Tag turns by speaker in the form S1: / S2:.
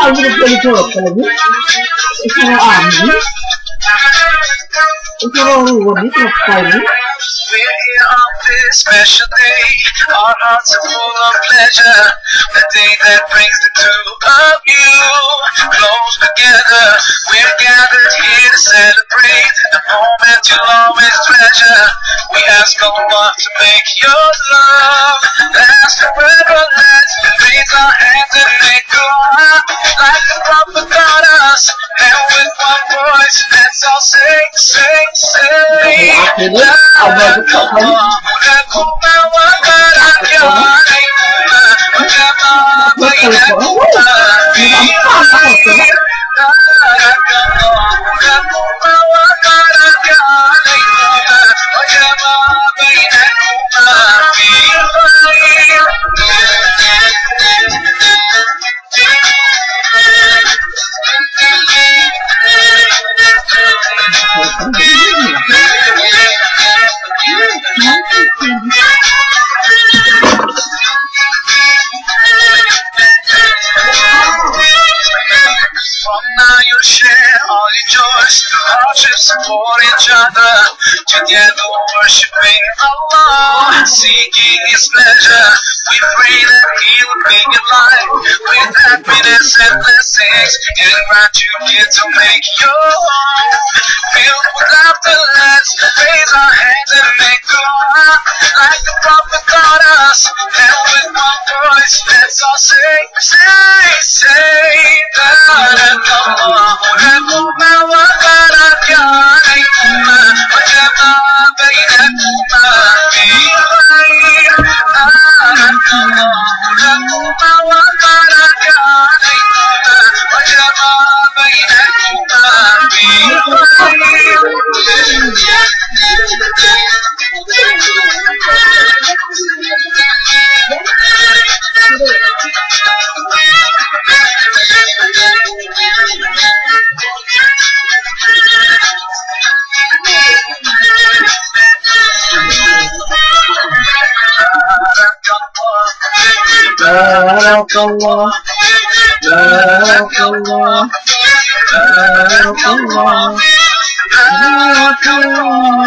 S1: Alguém pelo pelo Isso é a mim? Isso é o bonito?
S2: We're on this special day. Our hearts are full of pleasure. The day that brings the two of you close together. We're gathered here to celebrate the moment you'll always treasure. We ask Allah to make your love last forever. Let's raise our hands and make dua like the prophet taught us. And with one voice, let's all sing, sing, sing.
S1: Akhirnya Allah berkata
S2: From now you'll share all your joys, hardships, support each other. Together worshiping Allah, seeking His pleasure. We pray that He will bring your life with happiness and blessings. And grant you kids to make your home filled with laughter. Let's raise our hands and make dua like the prophet taught us. And with one voice, let's all sing, say, say, وبارك عليهما وجمع بينهما بخير بارك الله. بارك الله.
S1: بارك الله. بارك الله